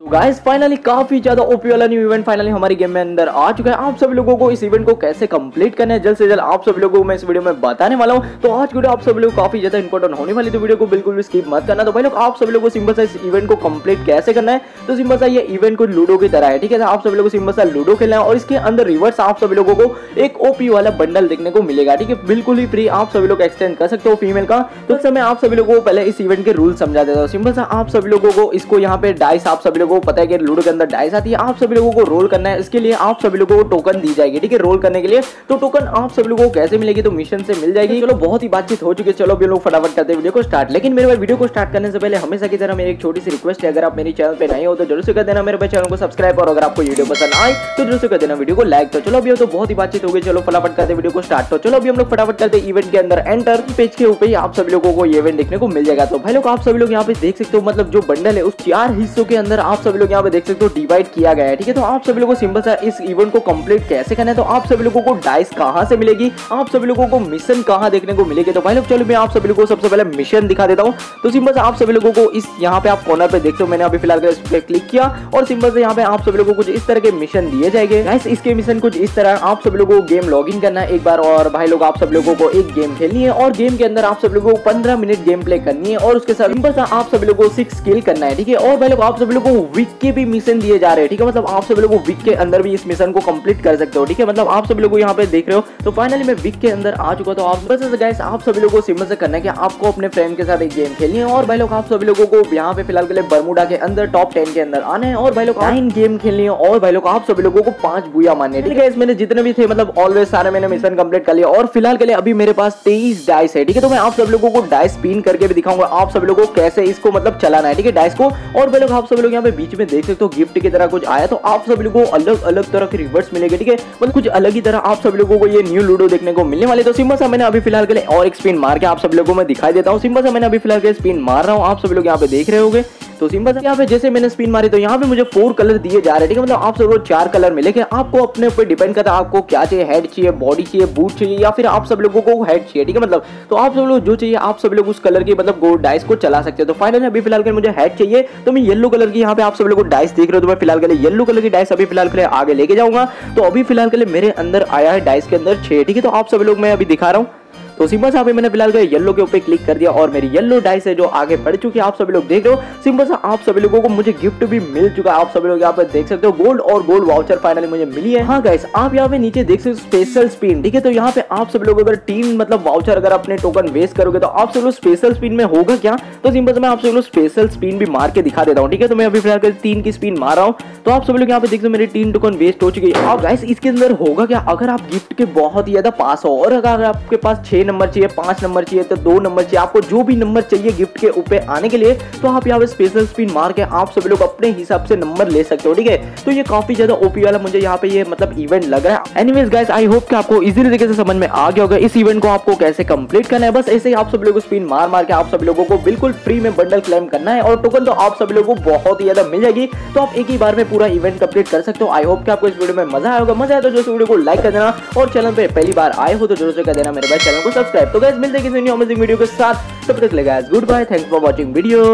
तो guys finally काफ़ी ज़्यादा ओपी वाला न्यू इवेंट फाइनली हमारी गेम में अंदर आ चुका है आप सभी लोगों को इस इवेंट को कैसे कंप्लीट करना है जल्द से जल्द आप सभी लोगों को मैं इस वीडियो में बताने वाला हूँ तो आज वीडियो आप सभी लोग काफ़ी ज़्यादा इंपॉर्टेंट होने वाली तो वीडियो को बिल्कुल भी स्किप मत करना तो भाई लोग आप सभी लोगों को सिंपल सा इस इवेंट को कंप्लीट कैसे करना है तो सिंपल सा इवेंट को लूडो की तरह है ठीक है आप सभी लोगों को सिंपल सा लूडो खेलना है और इसके अंदर रिवर्स आप सभी लोगों को एक ओपी वाला बंडल देखने को मिलेगा ठीक है बिल्कुल ही फ्री आप सभी लोग एक्सटेंड कर सकते हो फीमेल का तो समय आप सभी लोगों को पहले इस इवेंट के रूल समझा देता हूँ सिंपल सा आप सभी लोगों को इसको यहाँ पे डाइस आप सभी लोगों को पता है कि लूडो के अंदर डाइस आती है, आप सभी लोगों को रोल करना है। इसके लिए आप सभी लोगों को टोकन दी जाएगी, ठीक है? रोल करने के लिए तो टोकन आप सभी लोगों को कैसे मिलेगी? तो मिशन से मिल जाएगी। चलो, बहुत ही बातचीत हो चुकी है। चलो अभी लोग फटाफट करते वीडियो को स्टार्ट लेकिन मेरे भाई, वीडियो को स्टार्ट करने से पहले हमेशा की तरह मेरी एक छोटी सी रिक्वेस्ट है। अगर आप मेरे चैनल पे नहीं हो तो ज़रूर से कर देना मेरे चैनल को सब्सक्राइब और अगर आपको वीडियो पसंद आए तो ज़रूर से कर देना वीडियो को लाइक तो चलो अभी तो बहुत ही बातचीत हो गई। चलो, फटाफट करते वीडियो को स्टार्ट तो चलो अभी हम लोग फटाफट करते इवेंट के अंदर एंटर पेज के ऊपर ही आप सभी लोगों को इवेंट देखने को मिल जाएगा। तो भाई लोग, आप सभी लोग यहाँ पे देख सकते हो मतलब जो बंडल है, उस चार हिस्सों के अंदर आप सभी लोग यहाँ पे देख सकते हो डिवाइड किया गया है ठीक है तो आप सभी लोगों को सिंपल सा इस इवेंट को कंप्लीट कैसे करना है तो आप सभी लोगों को डाइस कहाँ से मिलेगी आप सभी लोगों को मिशन कहाँ देखने को मिलेगी तो भाई लोग चलो मैं आप सभी लोगों को सबसे पहले मिशन दिखा देता हूँ तो सिंपल से आप सभी लोगों को इस यहाँ पे आप कॉर्नर पे देखते हो मैंने अभी फ़िलहाल इस पे क्लिक किया और सिंपल से यहाँ पे आप सभी लोगों को कुछ इस तरह के मिशन दिए जाएँगे इसके मिशन कुछ इस तरह आप सभी लोगों को गेम लॉग इन करना है एक बार और भाई लोग आप सब लोगों को एक गेम खेलनी है और गेम के अंदर आप सब लोगों को पंद्रह मिनट गेम प्ले करनी है और उसके साथ सिंपल सा आप सभी लोगों को सिक्स स्किल करना है ठीक है और भाई लोग आप सभी लोगों को वीक के भी मिशन दिए जा रहे हैं, ठीक है? मतलब आप सभी लोग वीक के अंदर भी इस मिशन को कंप्लीट कर सकते हो, ठीक है? मतलब आप सभी लोग यहाँ पे देख रहे हो। तो फाइनली मैं वीक के अंदर आ चुका तो आप बस गाइस आप सभी लोगों को सिंपल से करना है कि आपको अपने फ्रेंड के साथ एक गेम खेलनी है। और भाई लोग, आप सभी लोगों को यहाँ पे फ़िलहाल के लिए बरमुडा के अंदर टॉप टेन के अंदर आने हैं। और भाई लोग नाइन गेम खेलनी है। और भाई लोग, आप सभी लोगों को पाँच बुया मानने ठीक है? मैंने जितने भी थे मतलब ऑलवेज सारे मैंने मिशन कंप्लीट कर लिया। और फ़िलहाल के लिए अभी मेरे पास तेईस डाइस है, ठीक है? तो मैं आप सब लोगों को डाइस पिन करके भी दिखाऊँगा, आप सभी लोगों को कैसे इसको मतलब चलाना है, ठीक है? डाइस को। और भाई लोग, आप सभी लोग यहाँ पे बीच में देख सकते हो गिफ्ट की तरह कुछ आया तो आप सभी लोगों को अलग अलग तरह के रिवर्स मिलेंगे, ठीक है? मतलब कुछ अलग ही तरह आप सभी लोगों को ये न्यू लूडो देखने को मिलने वाले तो सिंपल सा मैंने अभी फ़िलहाल के लिए और एक स्पिन मार के आप सब लोगों में दिखाई देता हूँ। सिंपल सा मैंने अभी फ़िलहाल के स्पिन मार रहा हूँ, आप सभी लोग यहाँ पे देख रहे होंगे। तो सिंपल सा यहाँ पे जैसे मैंने स्पिन मारी तो यहाँ पे मुझे फोर कलर दिए जा रहे हैं, ठीक है? मतलब आप सब लोग चार कलर मिलेंगे आपको अपने ऊपर डिपेंड करता है, आपको क्या चाहिए? हेड चाहिए बॉडी चाहिए बूट चाहिए, या फिर आप सब लोगों को हेड चाहिए, ठीक है? मतलब तो आप सब लोग जो चाहिए, आप सब लोग उस कलर की मतलब गोल्ड डाइस को चला सकते हो। तो फाइनली अभी फ़िलहाल मुझे हेड चाहिए तो मैं येलो कलर की यहाँ पे आप सब लोग डाइस देख रहे हो तो मैं फ़िलहाल के लिए येलो कलर की डाइस अभी फ़िलहाल के लिए आगे लेके जाऊँगा। तो अभी फ़िलहाल के लिए मेरे अंदर आया है डाइस के अंदर छह, ठीक है? तो आप सब लोग, मैं अभी दिखा रहा हूँ। तो सिंपल सा मैंने फ़िलहाल येलो के ऊपर क्लिक कर दिया और मेरी येलो डाइस है जो आगे बढ़ चुकी है, आप सभी लोग देख रहे हो। सिंपल सा आप सभी लोगों को मुझे गिफ्ट भी मिल चुका है, आप सभी लोग यहाँ पे देख सकते हो। गोल्ड और गोल्ड वाउचर फाइनली मुझे मिली है। हाँ गाइस आप यहाँ पे नीचे देख सकते हो स्पेशल स्पिन ठीक है? तो यहाँ पे आप सभी लोग अगर टीम मतलब वाउचर अगर अपने टोकन वेस्ट करोगे तो आप सब लोग स्पेशल स्पिन में होगा क्या? तो सिंपल से मैं आप सब लोग स्पेशल स्पिन भी मार के दिखा देता हूँ, ठीक है? तो मैं अभी फ़िलहाल तीन की स्पिन मार रहा हूँ। तो आप सभी लोग यहाँ पे देख सकते मेरी तीन टोकन वेस्ट हो चुकी है। अब गाइस इसके अंदर होगा क्या? अगर आप गिफ्ट के बहुत ही ज़्यादा पास हो और अगर आपके पास छह नंबर चाहिए, पाँच नंबर चाहिए तो दो नंबर चाहिए। आपको जो भी नंबर चाहिए गिफ्ट के ऊपर आने के लिए तो आप यहाँ पे स्पेशल स्पिन मार के आप सभी लोग अपने हिसाब से नंबर ले सकते हो, ठीक है? तो ये काफ़ी ज़्यादा ओपी वाला मुझे यहाँ पे ये मतलब इवेंट लग रहा है। एनीवेज गाइस आई होप कि आपको इजीली तरीके से समझ में आ गया होगा इस इवेंट को आपको कैसे कंप्लीट करना है। बस ऐसे ही आप सब लोगों को स्पिन मार मार के आप सब लोगों को बिल्कुल फ्री में बंडल क्लेम करना है और टोकन तो आप सब लोगों को बहुत ही ज़्यादा मिल जाएगी। तो आप एक ही बार में पूरा इवेंट कंप्लीट कर सकते हो। आई होप कि आपको इस वीडियो में मज़ा आया होगा। मज़ा आया तो जो वीडियो को लाइक कर देना और चैनल पे पहली बार आए हो तो ज़रूर से कर देना मेरे भाई। चैनल को सब्सक्राइब तो गैस मिलते किसी अमेजिंग वीडियो के साथ। तब तक लगा good bye thanks for watching video